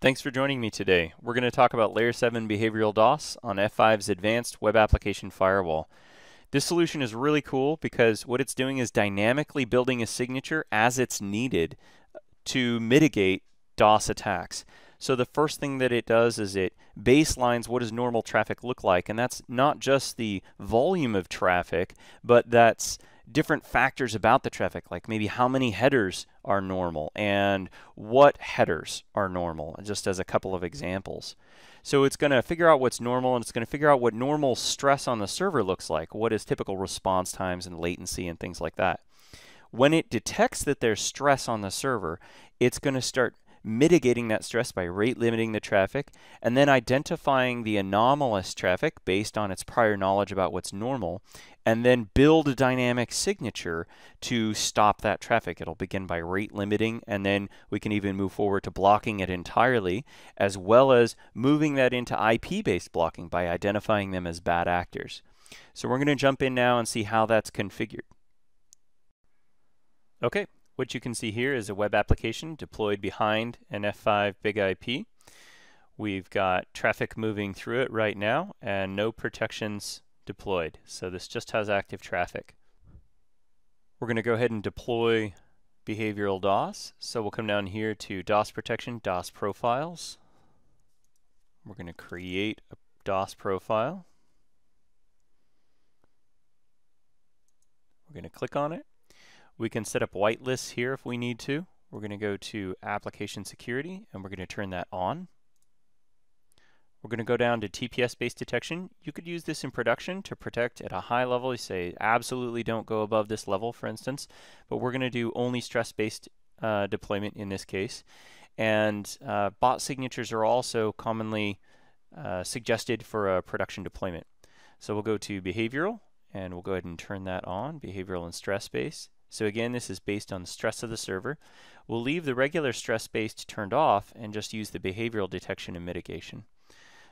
Thanks for joining me today. We're going to talk about Layer 7 Behavioral DOS on F5's Advanced Web Application Firewall. This solution is really cool because what it's doing is dynamically building a signature as it's needed to mitigate DOS attacks. So the first thing that it does is it baselines what does normal traffic look like, and that's not just the volume of traffic, but that's different factors about the traffic, like maybe how many headers are normal and what headers are normal, just as a couple of examples. So it's going to figure out what's normal and it's going to figure out what normal stress on the server looks like, what is typical response times and latency and things like that. When it detects that there's stress on the server, it's going to start mitigating that stress by rate limiting the traffic, and then identifying the anomalous traffic based on its prior knowledge about what's normal, and then build a dynamic signature to stop that traffic. It'll begin by rate limiting, and then we can even move forward to blocking it entirely, as well as moving that into IP-based blocking by identifying them as bad actors. So we're going to jump in now and see how that's configured. Okay, what you can see here is a web application deployed behind an F5 big IP. We've got traffic moving through it right now and no protections deployed. So this just has active traffic. We're going to go ahead and deploy behavioral DOS. So we'll come down here to DOS protection, DOS profiles. We're going to create a DOS profile. We're going to click on it. We can set up whitelists here if we need to. We're going to go to Application Security and we're going to turn that on. We're going to go down to TPS-based detection. You could use this in production to protect at a high level. You say absolutely don't go above this level, for instance, but we're going to do only stress-based uh, deployment in this case. And uh, bot signatures are also commonly uh, suggested for a production deployment. So we'll go to behavioral and we'll go ahead and turn that on, behavioral and stress-based. So again, this is based on the stress of the server. We'll leave the regular stress-based turned off and just use the behavioral detection and mitigation.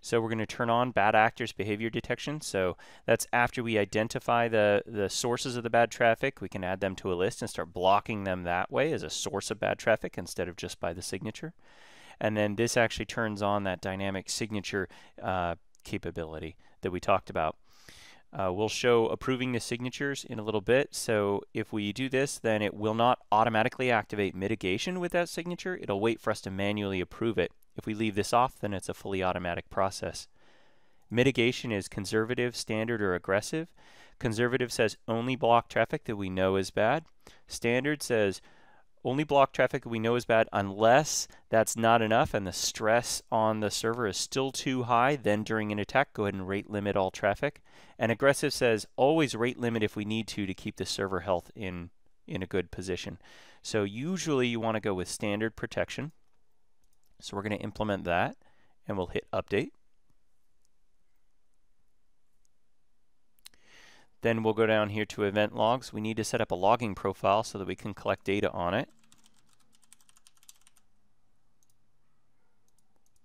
So we're going to turn on bad actors behavior detection. So that's after we identify the, the sources of the bad traffic, we can add them to a list and start blocking them that way as a source of bad traffic instead of just by the signature. And then this actually turns on that dynamic signature uh, capability that we talked about. Uh, we'll show approving the signatures in a little bit. So if we do this, then it will not automatically activate mitigation with that signature. It'll wait for us to manually approve it. If we leave this off, then it's a fully automatic process. Mitigation is conservative, standard, or aggressive. Conservative says only block traffic that we know is bad. Standard says only block traffic we know is bad unless that's not enough and the stress on the server is still too high. Then during an attack, go ahead and rate limit all traffic. And aggressive says always rate limit if we need to to keep the server health in, in a good position. So usually you want to go with standard protection. So we're going to implement that and we'll hit update. Then we'll go down here to event logs. We need to set up a logging profile so that we can collect data on it.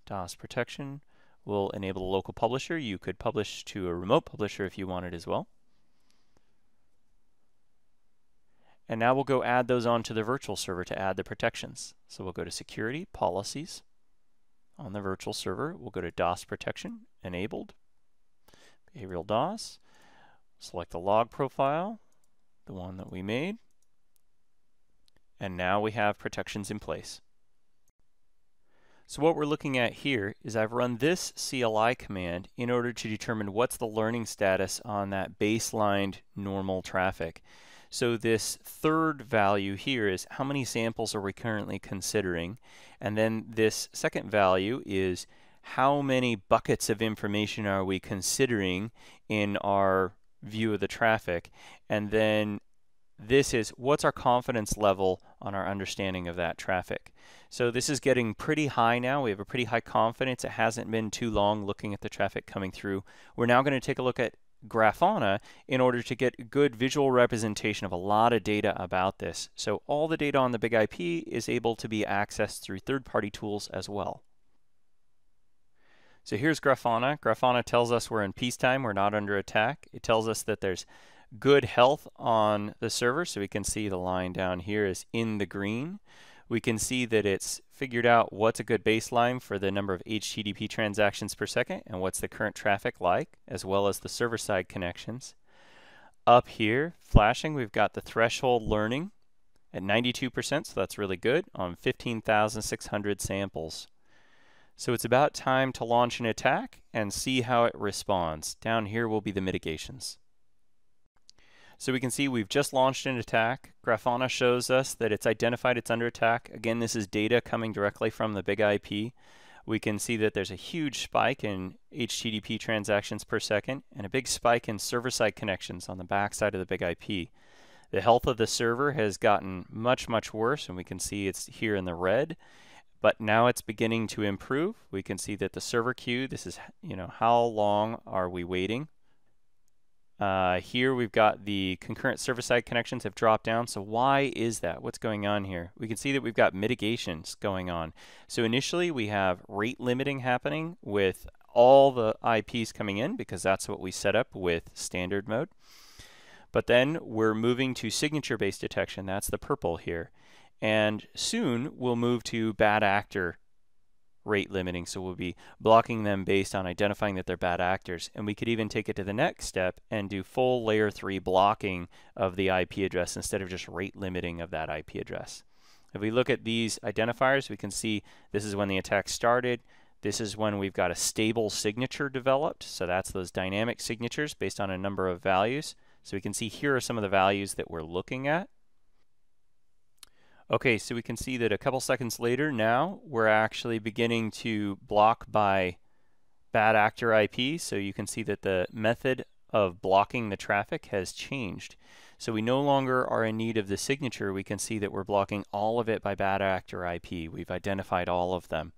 DOS protection will enable a local publisher. You could publish to a remote publisher if you wanted as well. And now we'll go add those onto the virtual server to add the protections. So we'll go to Security, Policies. On the virtual server, we'll go to DOS Protection, Enabled, Behavioral DOS. Select the log profile, the one that we made. And now we have protections in place. So what we're looking at here is I've run this CLI command in order to determine what's the learning status on that baselined normal traffic. So this third value here is how many samples are we currently considering? And then this second value is how many buckets of information are we considering in our view of the traffic. And then this is what's our confidence level on our understanding of that traffic. So this is getting pretty high now. We have a pretty high confidence. It hasn't been too long looking at the traffic coming through. We're now going to take a look at Grafana in order to get good visual representation of a lot of data about this. So all the data on the big IP is able to be accessed through third-party tools as well. So here's Grafana. Grafana tells us we're in peacetime, we're not under attack. It tells us that there's good health on the server, so we can see the line down here is in the green. We can see that it's figured out what's a good baseline for the number of HTTP transactions per second and what's the current traffic like, as well as the server-side connections. Up here, flashing, we've got the threshold learning at 92%, so that's really good, on 15,600 samples. So it's about time to launch an attack and see how it responds. Down here will be the mitigations. So we can see we've just launched an attack. Grafana shows us that it's identified it's under attack. Again, this is data coming directly from the big IP. We can see that there's a huge spike in HTTP transactions per second and a big spike in server-side connections on the backside of the big IP. The health of the server has gotten much, much worse, and we can see it's here in the red. But now it's beginning to improve. We can see that the server queue, this is, you know, how long are we waiting? Uh, here we've got the concurrent server-side connections have dropped down. So why is that? What's going on here? We can see that we've got mitigations going on. So initially we have rate limiting happening with all the IPs coming in because that's what we set up with standard mode. But then we're moving to signature-based detection. That's the purple here. And soon we'll move to bad actor rate limiting. So we'll be blocking them based on identifying that they're bad actors. And we could even take it to the next step and do full layer 3 blocking of the IP address instead of just rate limiting of that IP address. If we look at these identifiers, we can see this is when the attack started. This is when we've got a stable signature developed. So that's those dynamic signatures based on a number of values. So we can see here are some of the values that we're looking at. Okay, so we can see that a couple seconds later now, we're actually beginning to block by bad actor IP. So you can see that the method of blocking the traffic has changed. So we no longer are in need of the signature. We can see that we're blocking all of it by bad actor IP. We've identified all of them.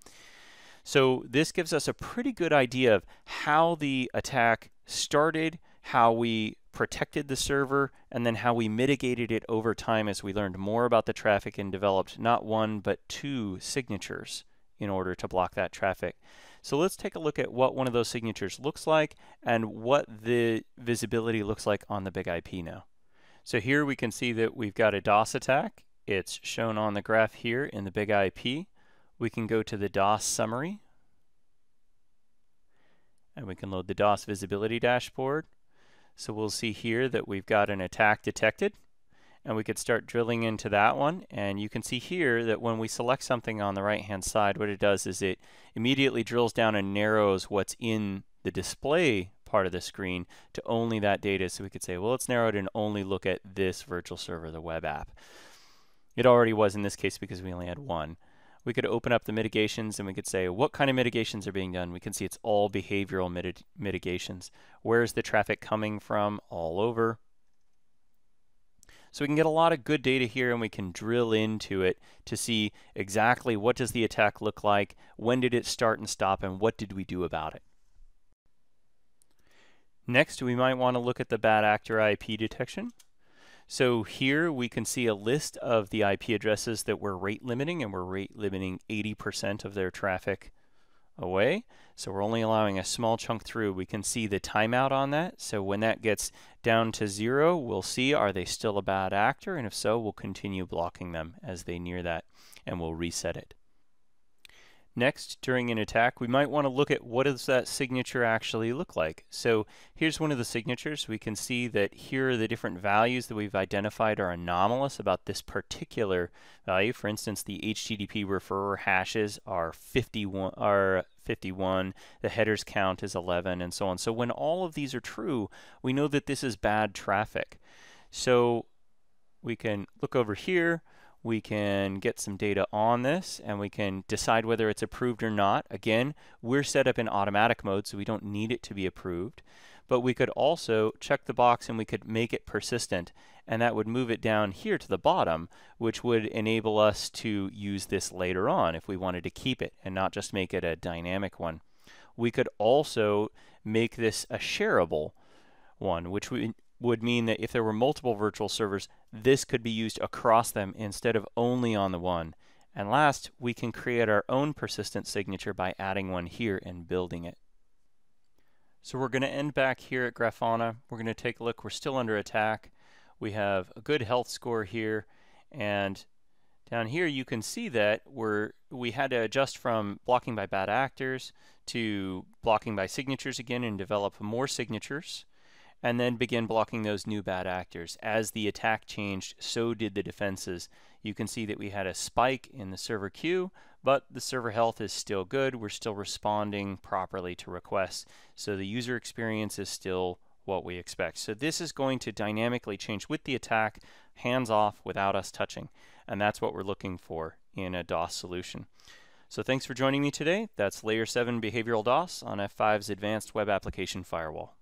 So this gives us a pretty good idea of how the attack started, how we protected the server, and then how we mitigated it over time as we learned more about the traffic and developed not one but two signatures in order to block that traffic. So let's take a look at what one of those signatures looks like and what the visibility looks like on the big IP now. So here we can see that we've got a DOS attack. It's shown on the graph here in the big IP. We can go to the DOS summary and we can load the DOS visibility dashboard. So we'll see here that we've got an attack detected and we could start drilling into that one. And you can see here that when we select something on the right hand side what it does is it immediately drills down and narrows what's in the display part of the screen to only that data. So we could say well let's narrow it and only look at this virtual server the web app. It already was in this case because we only had one we could open up the mitigations and we could say what kind of mitigations are being done. We can see it's all behavioral mit mitigations. Where's the traffic coming from? All over. So we can get a lot of good data here and we can drill into it to see exactly what does the attack look like, when did it start and stop, and what did we do about it. Next, we might want to look at the bad actor IP detection. So here we can see a list of the IP addresses that we're rate limiting, and we're rate limiting 80% of their traffic away. So we're only allowing a small chunk through. We can see the timeout on that. So when that gets down to zero, we'll see are they still a bad actor, and if so, we'll continue blocking them as they near that, and we'll reset it. Next, during an attack, we might want to look at what does that signature actually look like. So here's one of the signatures. We can see that here are the different values that we've identified are anomalous about this particular value. For instance, the HTTP referrer hashes are 51, are 51, the headers count is 11, and so on. So when all of these are true, we know that this is bad traffic. So we can look over here we can get some data on this and we can decide whether it's approved or not. Again, we're set up in automatic mode, so we don't need it to be approved. But we could also check the box and we could make it persistent. And that would move it down here to the bottom, which would enable us to use this later on if we wanted to keep it and not just make it a dynamic one. We could also make this a shareable one, which we, would mean that if there were multiple virtual servers, this could be used across them instead of only on the one. And last, we can create our own persistent signature by adding one here and building it. So we're going to end back here at Grafana. We're going to take a look. We're still under attack. We have a good health score here. And down here you can see that we're, we had to adjust from blocking by bad actors to blocking by signatures again and develop more signatures and then begin blocking those new bad actors. As the attack changed, so did the defenses. You can see that we had a spike in the server queue, but the server health is still good. We're still responding properly to requests. So the user experience is still what we expect. So this is going to dynamically change with the attack, hands off without us touching. And that's what we're looking for in a DOS solution. So thanks for joining me today. That's Layer 7 Behavioral DOS on F5's Advanced Web Application Firewall.